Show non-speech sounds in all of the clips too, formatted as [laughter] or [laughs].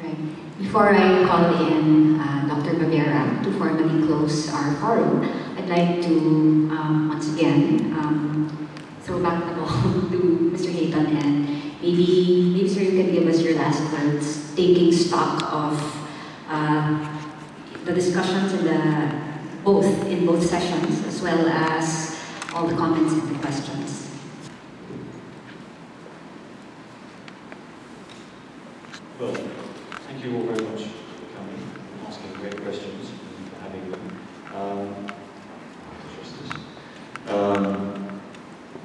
Right. Before I call in uh, Dr. Baviera to formally close our forum, I'd like to um, once again um, throw back the ball [laughs] to Mr. Hayton and maybe, maybe sir you can give us your last words, taking stock of uh, the discussions in the both in both sessions as well as all the comments and the questions. Well, thank you all very much for coming asking great questions and for having them. Um, um,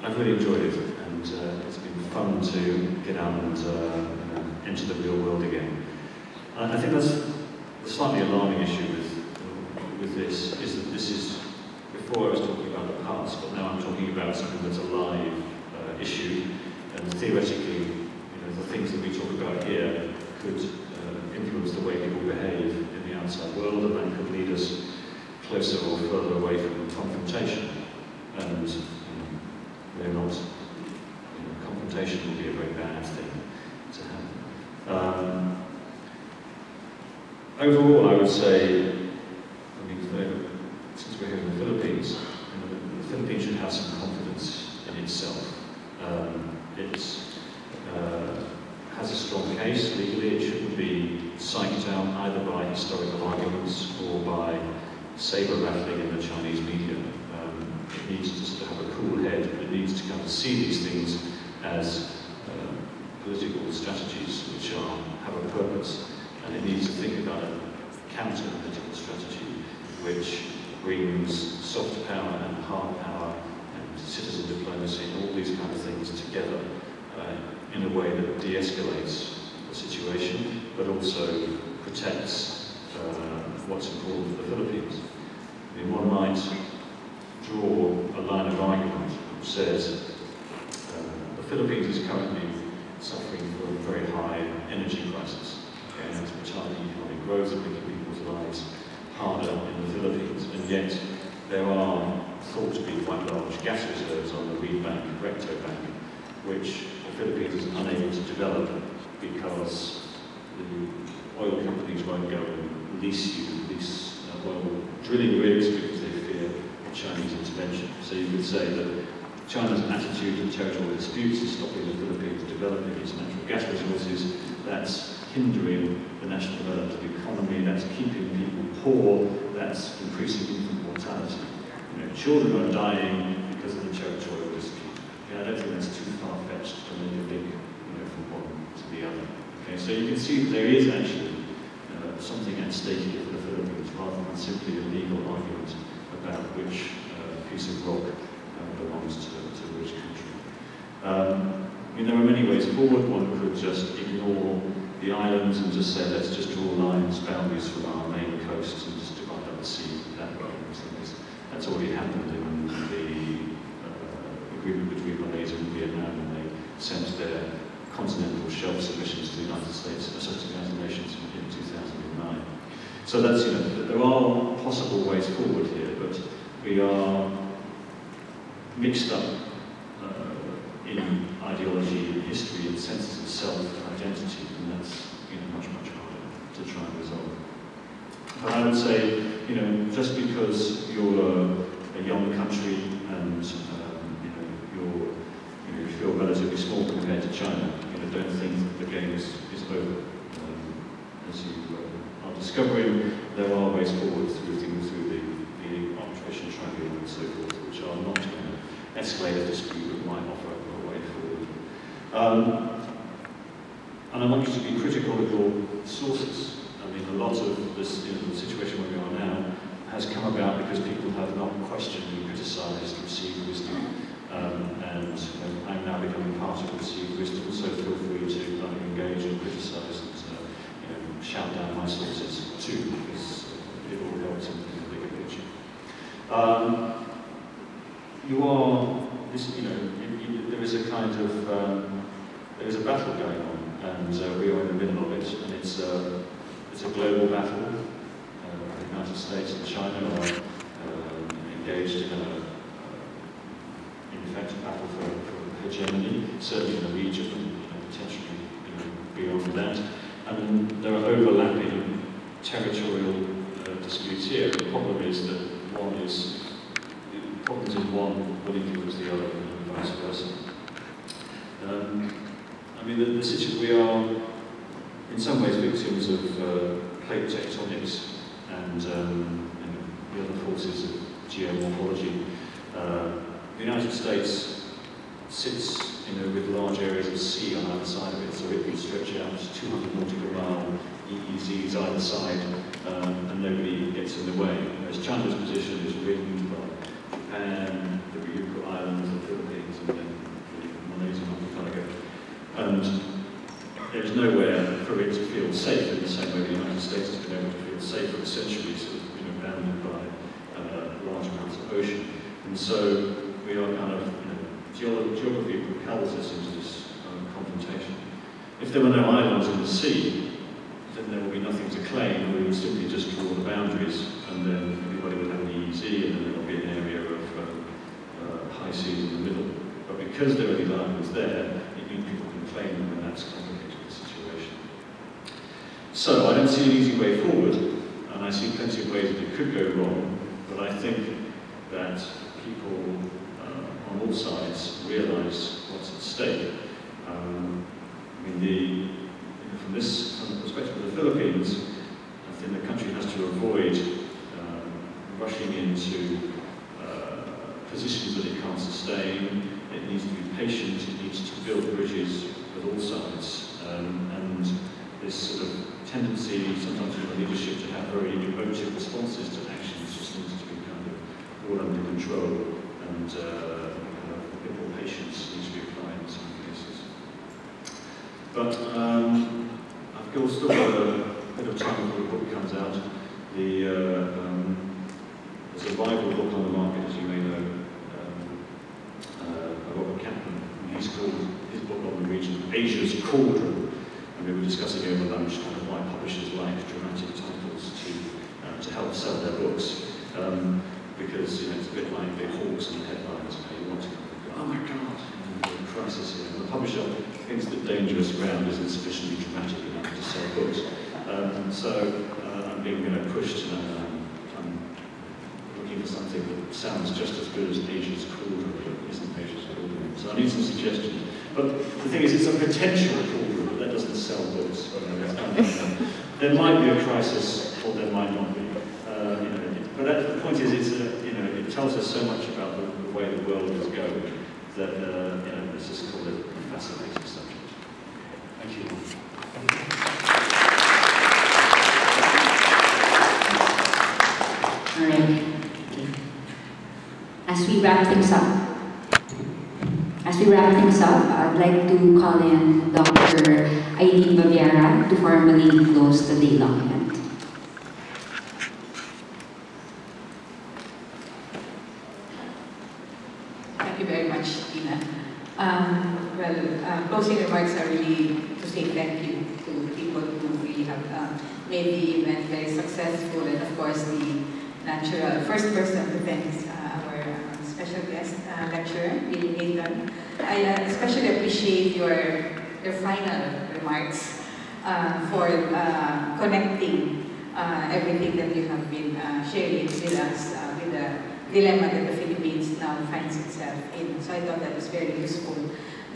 I've really enjoyed it and uh, it's been fun to get out and uh, the real world again. And I think that's the slightly alarming issue with, with this, is that this is, before I was talking about the past, but now I'm talking about something that's a live uh, issue and theoretically, you know, the things that we talk about here could influence the way people behave in the outside world and that could lead us closer or further away from confrontation. And know, we're not, you know, confrontation would be a very bad thing to have. Um, overall, I would say, I mean, since we're here in the Philippines, you know, the Philippines should have some confidence in itself. Um, it's uh, has a strong case legally. It shouldn't be psyched out either by historical arguments or by saber rattling in the Chinese media. Um, it needs to have a cool head. It needs to come to see these things as uh, political strategies which are, have a purpose, and it needs to think about a counter-political strategy which brings soft power and hard power and citizen diplomacy and all these kind of things together uh, in a way that de-escalates the situation, but also protects uh, what's important for the Philippines. I mean, one might draw a line of argument which says Philippines is currently suffering from a very high energy crisis, and it's retarding economic growth, making people's lives harder in the Philippines, and yet there are thought to be quite large gas reserves on the Reed Bank, and Recto Bank, which the Philippines is unable to develop because the oil companies won't go and lease you, lease uh, oil drilling rigs because they fear Chinese intervention. So you could say that China's attitude to territorial disputes is stopping the Philippines developing its natural gas resources. That's hindering the national development of the economy. That's keeping people poor. That's increasing infant mortality. You know, children are dying because of the territorial dispute. Yeah, I don't think that's too far-fetched to link you know, from one to the other. Okay, so you can see that there is actually uh, something at stake here for the Philippines rather than simply a legal argument about which uh, piece of rock uh, belongs to, to which country. Um, I mean, there are many ways forward. One could just ignore the islands and just say, let's just draw lines, boundaries from our main coast and just divide up the sea that way. That's already happened in the agreement between Malaysia and Vietnam when they sent their continental shelf submissions to the United States, uh, the United Nations in 2009. So that's, you know, there are possible ways forward here, but we are mixed up uh, in ideology, and history, and senses of self and identity, and that's, you know, much, much harder to try and resolve. But I would say, you know, just because you're a, a young country and uh, you're, you know, you feel relatively small compared to China. You know, don't think that the game is, is over. Um, as you uh, are discovering, there are ways forward through through the, the arbitration tribunal and so forth, which are not going to escalate a dispute but might offer a way forward. Um, and I want you to be critical of your sources. I mean, a lot of this, you know, the situation where we are now has come about because people have not questioned and criticised received wisdom um, and uh, I'm now becoming part of Received Wisdom, so feel free to uh, engage and criticise and uh, you know, shout down my sources too, because it all helps in the bigger picture. Um, you are, this, you know, it, it, there is a kind of, um, there is a battle going on, and uh, we are in the middle of it, and it's, uh, it's a global battle. Uh, the United States and China are um, engaged in a effective battle for, for hegemony, certainly in the region and potentially you know, beyond that. And there are overlapping territorial uh, disputes here. The problem is that one is, problems in one will influence the other and vice versa. Um, I mean, the, the situation, we are in some ways victims of uh, plate tectonics and, um, the other forces of geomorphology. Uh, the United States sits you know, with large areas of sea on either side of it, so it can stretch out 200 nautical EEZs either side, um, and nobody gets in the way. Whereas China's position is ringed by Japan, the Ryukyu Islands, the Philippines, and then Malaysia, Archipelago. And there's nowhere for it to feel safe in the same way the United States has been able to feel safe for centuries, sort of, you know, bounded by uh, large amounts of ocean. And so we are kind of, you know, geography propels us into this um, confrontation. If there were no islands in the sea, then there would be nothing to claim. We would simply just draw the boundaries, and then everybody would have an EEZ, and then there would be an area of uh, uh, high seas in the middle. But because there are these islands there, it means people can claim them, and that's complicated the situation. So I don't see an easy way forward, and I see plenty of ways that it could go wrong, but I think that people uh, on all sides realise what's at stake. Um, I mean, the, from this from the perspective of the Philippines, I think the country has to avoid um, rushing into uh, positions that it can't sustain. It needs to be patient. It needs to build bridges with all sides. Um, and this sort of tendency, sometimes in the leadership, to have very emotive responses to actions just needs to be kind of all under control. And uh, a bit more patience needs to be applied in some cases. But um, You'll still have a bit of time before the book comes out. The, uh, um, the survival book on the market, as you may know, um, uh, Robert Kaplan, he's called his book on the region Asia's Cauldron. And we were discussing over lunch kind of why publishers like dramatic titles to, uh, to help sell their books. Um, because you know, it's a bit like big hawks and headlines. You, know, you want to go, oh my god, you know, crisis here. And the publisher thinks that dangerous ground isn't sufficiently dramatic enough to sell books. Um, so uh, I'm being you know, pushed and um, I'm looking for something that sounds just as good as Asia's Cauldron, but isn't Asia's Cauldron. So I need some suggestions. But the thing is, it's a potential cauldron, but that doesn't sell books. there might be a crisis, or there might not be. Uh, you know, but that, the point is, it's a, you know, it tells us so much about the, the way the world is going that uh, you know, let's just call it fascinating subject. Thank you. All right. As we wrap things up, as we wrap things up, I'd like to call in Dr. Eileen Baviera to formally close the day-long event. Thank you very much, Tina. Um, well, uh, closing remarks are really to say thank you to people who really have uh, made the event very successful, and of course the natural first person to thank is uh, our uh, special guest uh, lecturer, Billy Nathan. I especially appreciate your your final remarks uh, for uh, connecting uh, everything that you have been sharing with us with the dilemma that the Philippines now finds itself in. So I thought that was very useful.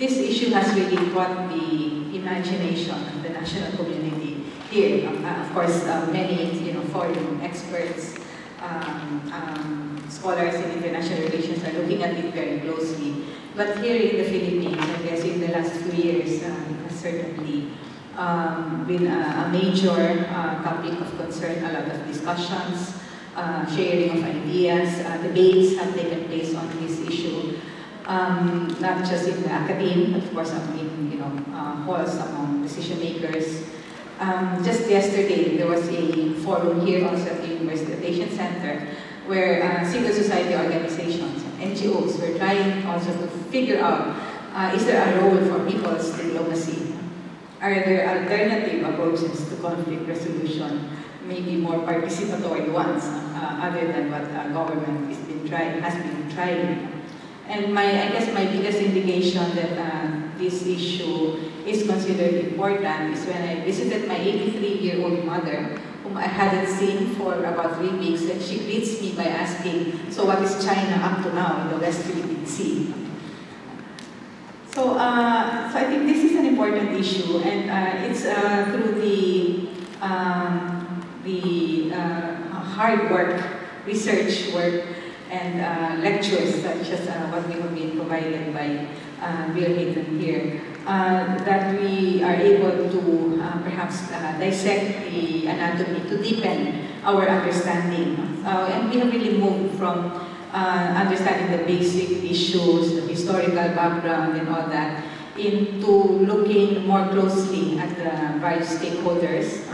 This issue has really caught the imagination of the national community here. Uh, of course, uh, many you know, foreign experts, um, um, scholars in international relations are looking at it very closely. But here in the Philippines, I guess in the last few years, it has certainly um, been a, a major uh, topic of concern, a lot of discussions, uh, sharing of ideas, uh, debates have taken place on this issue, um, not just in the academe, but of course in you know uh, halls among decision makers. Um, just yesterday, there was a forum here also at the University of Asian Center where uh, civil society organizations NGOs were trying also to figure out uh, is there a role for people's diplomacy? Are there alternative approaches to conflict resolution? maybe more participatory ones, uh, other than what uh, government has been has been trying. And my, I guess my biggest indication that uh, this issue is considered important is when I visited my 83-year-old mother, whom I hadn't seen for about three weeks, and she greets me by asking, so what is China up to now in the West Philippine Sea? So, uh, so I think this is an important issue, and uh, it's uh, through the um, the uh, hard work, research work, and uh, lectures such as uh, what we have been provided by uh, Bill Hayton here, uh, that we are able to perhaps dissect the anatomy to deepen our understanding. And we have really moved from understanding the basic issues, the historical background and all that, into looking more closely at the various stakeholders.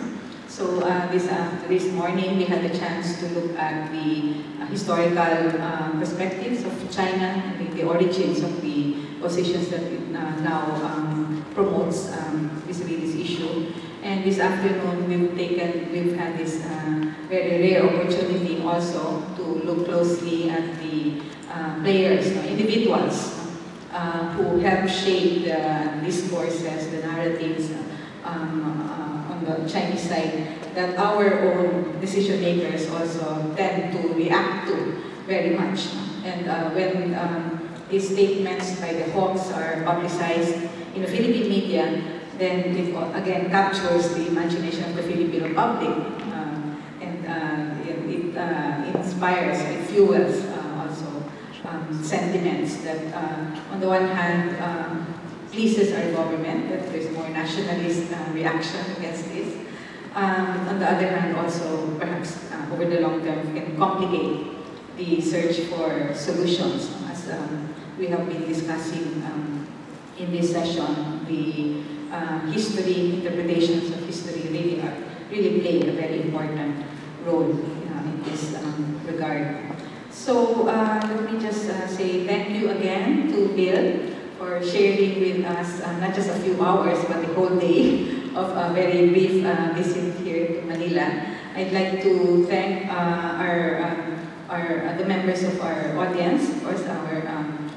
So uh, this, uh, this morning we had the chance to look at the uh, historical uh, perspectives of China and the, the origins of the positions that it uh, now um, promotes um, vis-a-vis this issue. And this afternoon we've taken, we've had this uh, very rare opportunity also to look closely at the uh, players, no, individuals who help shape the discourses, the narratives um, the Chinese side that our own decision makers also tend to react to very much. And uh, when um, these statements by the Hawks are publicized in the Philippine media, then it again captures the imagination of the Filipino public um, and uh, it, it uh, inspires, it fuels uh, also um, sentiments that uh, on the one hand um, pleases our government, that there's more nationalist uh, reaction against this. Um, on the other hand also perhaps uh, over the long term can complicate the search for solutions as um, we have been discussing um, in this session, the uh, history, interpretations of history really, are, really play a very important role uh, in this um, regard. So uh, let me just uh, say thank you again to Bill for sharing with us uh, not just a few hours but the whole day [laughs] of a very brief uh, visit here to Manila. I'd like to thank our, um, our the members of our audience, of course our um,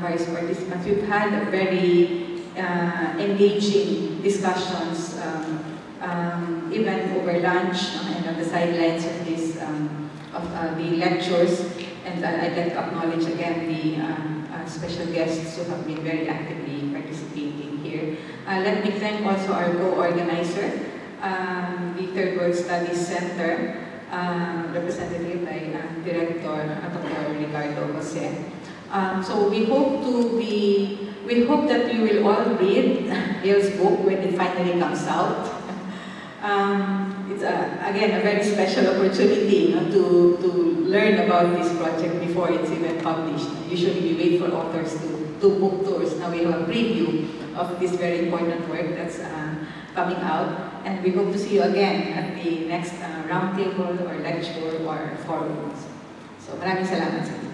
various participants. We've had a very uh, engaging discussions, um, um, even over lunch uh, and on the sidelines of this um, of uh, the lectures. And I'd like to acknowledge again the uh, special guests who have been very actively participating here. Uh, let me thank also our co-organizer, um, the Third World Studies Center, uh, represented by Director Dr. Ricardo Jose. Um, so we hope to be we hope that you will all read [laughs] Bill's book when it finally comes out. [laughs] It's, a, again, a very special opportunity you know, to, to learn about this project before it's even published. Usually we wait for authors to do book tours. Now we have a preview of this very important work that's uh, coming out. And we hope to see you again at the next uh, roundtable or lecture or forum. So maraming salamat sa inyo.